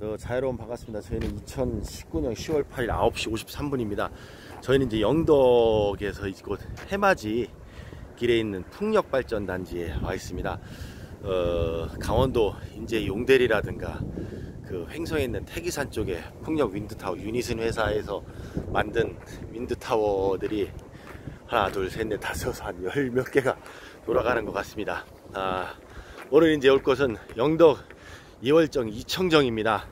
어, 자유로운 반갑습니다. 저희는 2019년 10월 8일 9시 53분입니다. 저희는 이제 영덕에서 이곳 해맞이 길에 있는 풍력발전단지에 와 있습니다. 어, 강원도 인제 용대리라든가 그 횡성에 있는 태기산 쪽에 풍력 윈드타워 유니슨 회사에서 만든 윈드타워들이 하나 둘 셋 넷 다섯 한 열 몇 개가 돌아가는 것 같습니다. 아, 오늘 이제 올 곳은 영덕 이월정 이청정입니다.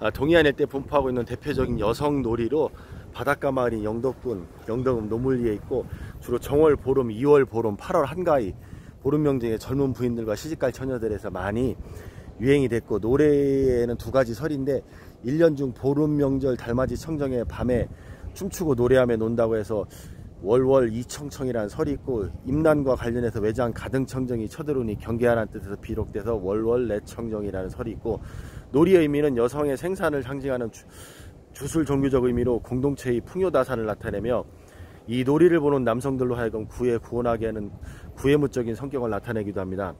아, 동해안 일대 분포하고 있는 대표적인 여성 놀이로 바닷가 마을인 영덕군 영덕읍 노물리에 있고 주로 정월 보름, 2월 보름, 8월 한가위 보름 명절에 젊은 부인들과 시집갈 처녀들에서 많이 유행이 됐고 노래에는 두 가지 설인데 1년 중 보름 명절 달맞이 청정에 밤에 춤추고 노래하며 논다고 해서 월월 이청청이라는 설이 있고 임난과 관련해서 외장 가등청정이 쳐들어오니 경계하라는 뜻에서 비록돼서 월월 내청정이라는 설이 있고 놀이의 의미는 여성의 생산을 상징하는 주, 주술 종교적 의미로 공동체의 풍요다산을 나타내며 이 놀이를 보는 남성들로 하여금 구애 구원하게 하는 구애무적인 성격을 나타내기도 합니다.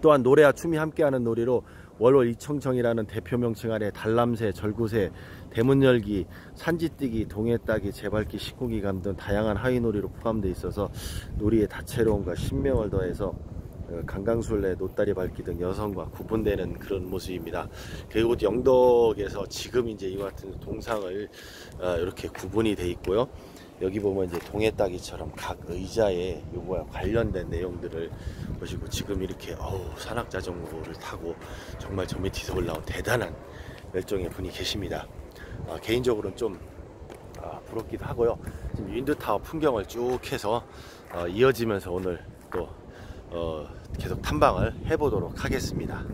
또한 노래와 춤이 함께하는 놀이로 월월 이청청이라는 대표 명칭 아래 달람새, 절구새, 대문열기, 산지뛰기, 동해따기, 재밟기, 식구기 감 등 다양한 하위놀이로 포함되어 있어서 놀이의 다채로움과 신명을 더해서 어, 강강술래, 노다리 밟기 등 여성과 구분되는 그런 모습입니다. 그리고 영덕에서 지금 이제 이와 같은 동상을 어, 이렇게 구분이 돼 있고요. 여기 보면 이제 동해따기처럼 각 의자에 요거와 관련된 내용들을 보시고 지금 이렇게 어우 산악자전거를 타고 정말 저 밑에서 올라온 대단한 열정의 분이 계십니다. 어, 개인적으로는 좀 아, 부럽기도 하고요. 지금 윈드타워 풍경을 쭉 해서 어, 이어지면서 오늘 또 어, 계속 탐방을 해보도록 하겠습니다.